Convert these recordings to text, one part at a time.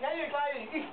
Ja, ich helfe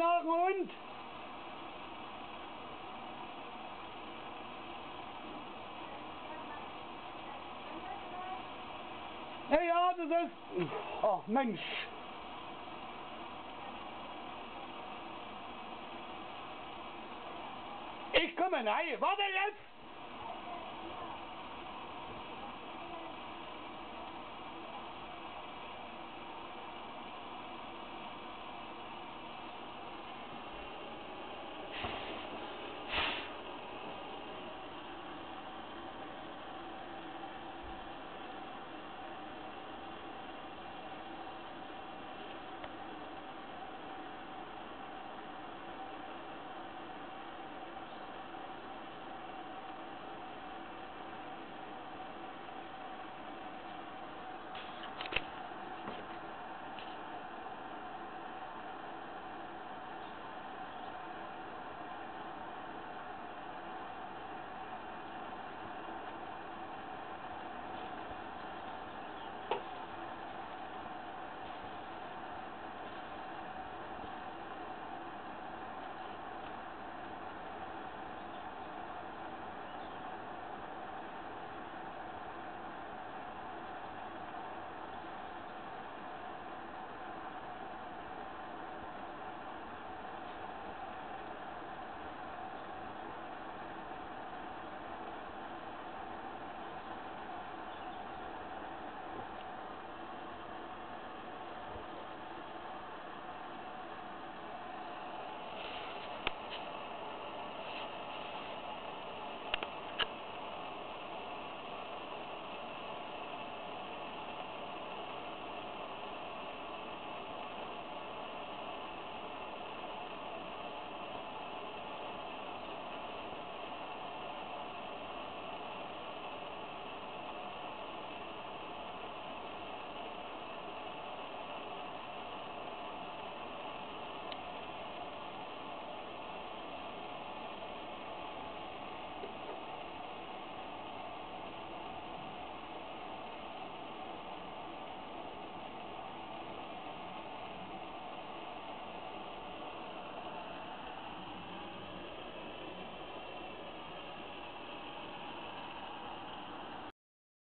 nach dem Hund! Ja, das ist... Oh, Mensch! Ich komme, nein, warte jetzt!